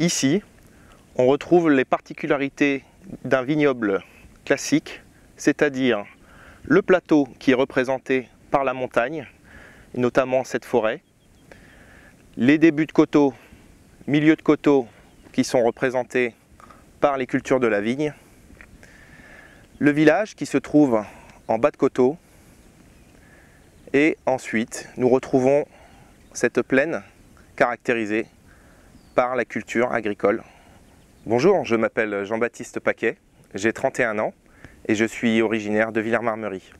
Ici, on retrouve les particularités d'un vignoble classique, c'est-à-dire le plateau qui est représenté par la montagne, notamment cette forêt, les débuts de coteaux, milieux de coteaux qui sont représentés par les cultures de la vigne, le village qui se trouve en bas de coteau, et ensuite nous retrouvons cette plaine caractérisée la culture agricole. Bonjour, je m'appelle Jean-Baptiste Paquet, j'ai 31 ans et je suis originaire de Villers-Marmerie.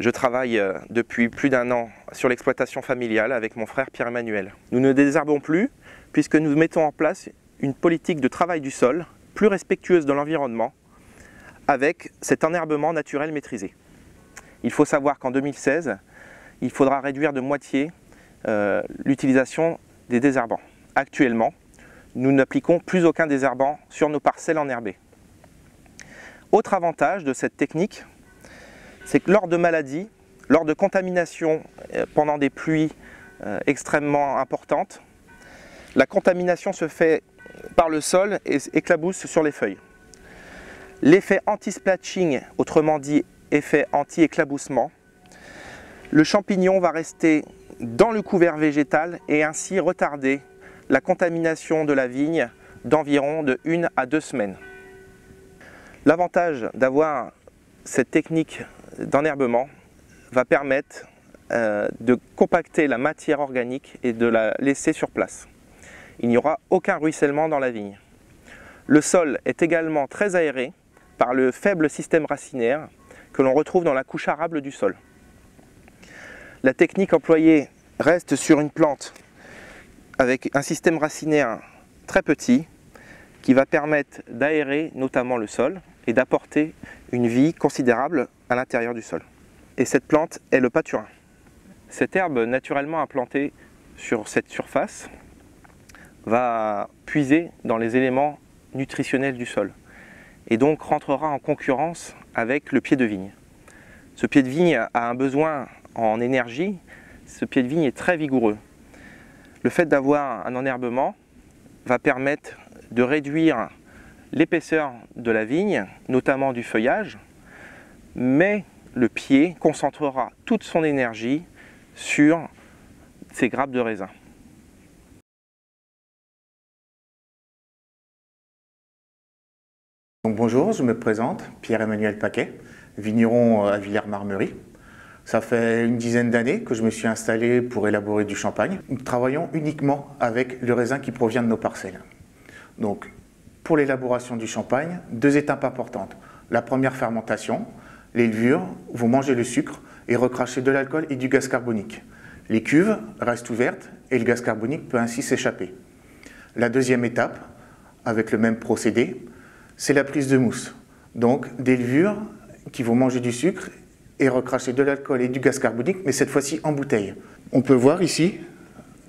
Je travaille euh, depuis plus d'un an sur l'exploitation familiale avec mon frère Pierre-Emmanuel. Nous ne désherbons plus puisque nous mettons en place une politique de travail du sol plus respectueuse de l'environnement avec cet enherbement naturel maîtrisé. Il faut savoir qu'en 2016, il faudra réduire de moitié euh, l'utilisation des désherbants. Actuellement, nous n'appliquons plus aucun désherbant sur nos parcelles enherbées. Autre avantage de cette technique, c'est que lors de maladies, lors de contamination euh, pendant des pluies euh, extrêmement importantes, la contamination se fait par le sol et éclabousse sur les feuilles. L'effet anti-splatching, autrement dit effet anti-éclaboussement, le champignon va rester dans le couvert végétal et ainsi retarder la contamination de la vigne d'environ de 1 à 2 semaines. L'avantage d'avoir cette technique d'enherbement va permettre euh, de compacter la matière organique et de la laisser sur place. Il n'y aura aucun ruissellement dans la vigne. Le sol est également très aéré par le faible système racinaire que l'on retrouve dans la couche arable du sol. La technique employée reste sur une plante avec un système racinaire très petit qui va permettre d'aérer notamment le sol et d'apporter une vie considérable à l'intérieur du sol. Et cette plante est le pâturin. Cette herbe naturellement implantée sur cette surface va puiser dans les éléments nutritionnels du sol et donc rentrera en concurrence avec le pied de vigne. Ce pied de vigne a un besoin en énergie, ce pied de vigne est très vigoureux. Le fait d'avoir un enherbement va permettre de réduire l'épaisseur de la vigne, notamment du feuillage, mais le pied concentrera toute son énergie sur ces grappes de raisin. bonjour, je me présente, Pierre-Emmanuel Paquet, vigneron à Villers-Marmerie. Ça fait une dizaine d'années que je me suis installé pour élaborer du champagne. Nous travaillons uniquement avec le raisin qui provient de nos parcelles. Donc, pour l'élaboration du champagne, deux étapes importantes. La première fermentation, les levures vont manger le sucre et recracher de l'alcool et du gaz carbonique. Les cuves restent ouvertes et le gaz carbonique peut ainsi s'échapper. La deuxième étape, avec le même procédé, c'est la prise de mousse. Donc des levures qui vont manger du sucre et recracher de l'alcool et du gaz carbonique, mais cette fois-ci en bouteille. On peut voir ici,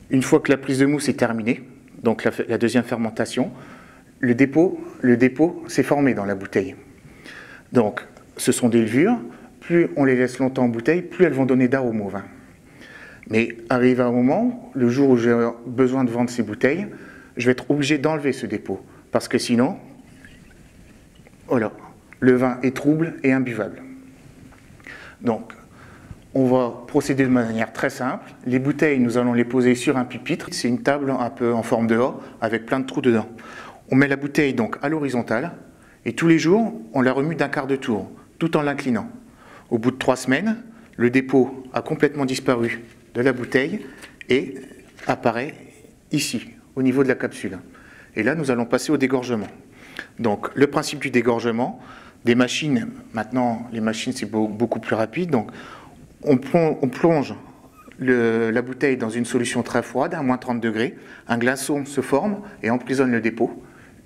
une fois que la prise de mousse est terminée, donc la, deuxième fermentation, le dépôt, le dépôt s'est formé dans la bouteille. Donc, ce sont des levures. Plus on les laisse longtemps en bouteille, plus elles vont donner d'arôme au vin. Mais arrive un moment, le jour où j'ai besoin de vendre ces bouteilles, je vais être obligé d'enlever ce dépôt. Parce que sinon, voilà, le vin est trouble et imbuvable. Donc, on va procéder de manière très simple. Les bouteilles, nous allons les poser sur un pupitre. C'est une table un peu en forme de A avec plein de trous dedans. On met la bouteille donc à l'horizontale et tous les jours, on la remue d'un quart de tour, tout en l'inclinant. Au bout de trois semaines, le dépôt a complètement disparu de la bouteille et apparaît ici, au niveau de la capsule. Et là, nous allons passer au dégorgement. Donc, le principe du dégorgement, des machines, maintenant, les machines, c'est beaucoup plus rapide. Donc, on plonge la bouteille dans une solution très froide, à moins 30 degrés. Un glaçon se forme et emprisonne le dépôt.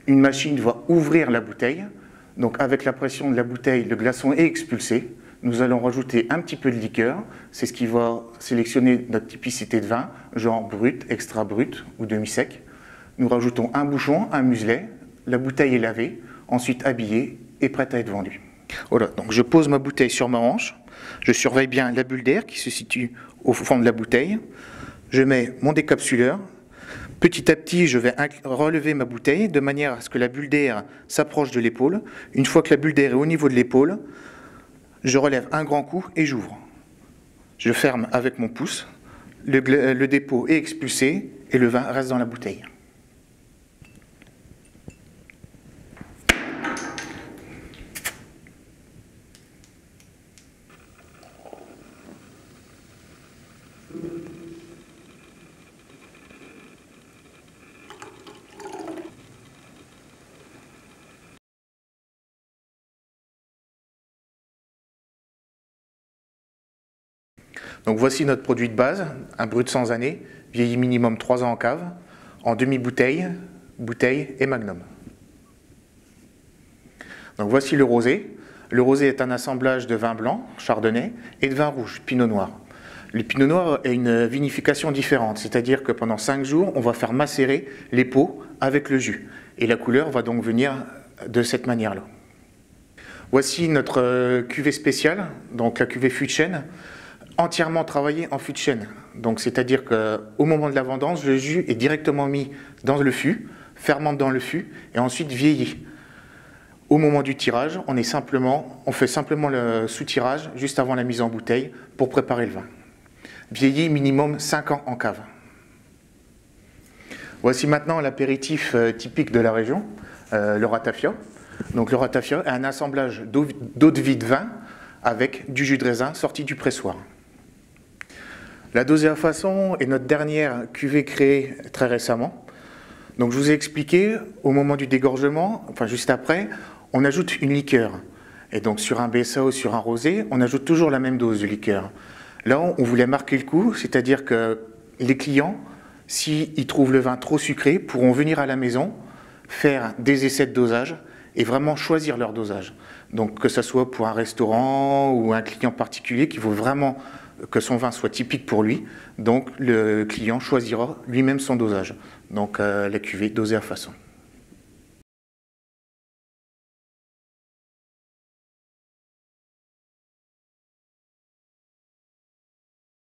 Une machine va ouvrir la bouteille. Donc, avec la pression de la bouteille, le glaçon est expulsé. Nous allons rajouter un petit peu de liqueur. C'est ce qui va sélectionner notre typicité de vin, genre brut, extra brut ou demi-sec. Nous rajoutons un bouchon, un muselet. La bouteille est lavée, ensuite habillée prête à être vendue. Voilà, donc je pose ma bouteille sur ma hanche. Je surveille bien la bulle d'air qui se situe au fond de la bouteille. Je mets mon décapsuleur. Petit à petit, je vais relever ma bouteille de manière à ce que la bulle d'air s'approche de l'épaule. Une fois que la bulle d'air est au niveau de l'épaule, je relève un grand coup et j'ouvre. Je ferme avec mon pouce, le dépôt est expulsé et le vin reste dans la bouteille. Donc voici notre produit de base, un brut sans année, vieilli minimum 3 ans en cave, en demi-bouteille, bouteille et magnum. Donc voici le rosé. Le rosé est un assemblage de vin blanc, chardonnay, et de vin rouge, pinot noir. Le pinot noir est une vinification différente, c'est-à-dire que pendant 5 jours, on va faire macérer les peaux avec le jus. Et la couleur va donc venir de cette manière-là. Voici notre euh, cuvée spéciale, donc la cuvée fût entièrement travaillé en fût de chêne. Donc, c'est-à-dire qu'au moment de la vendange, le jus est directement mis dans le fût, fermente dans le fût et ensuite vieilli. Au moment du tirage, on, fait simplement le sous-tirage juste avant la mise en bouteille pour préparer le vin. Vieilli minimum 5 ans en cave. Voici maintenant l'apéritif euh, typique de la région, euh, le ratafia. Le ratafia est un assemblage d'eau de vie de vin avec du jus de raisin sorti du pressoir. La deuxième façon est notre dernière cuvée créée très récemment. Donc je vous ai expliqué, au moment du dégorgement, enfin juste après, on ajoute une liqueur. Et donc sur un BSA ou sur un rosé, on ajoute toujours la même dose de liqueur. Là, on voulait marquer le coup, c'est-à-dire que les clients, s'ils trouvent le vin trop sucré, pourront venir à la maison, faire des essais de dosage et vraiment choisir leur dosage. Donc que ce soit pour un restaurant ou un client particulier qui veut vraiment que son vin soit typique pour lui. Donc le client choisira lui-même son dosage. Donc euh, la cuvée dosée à façon.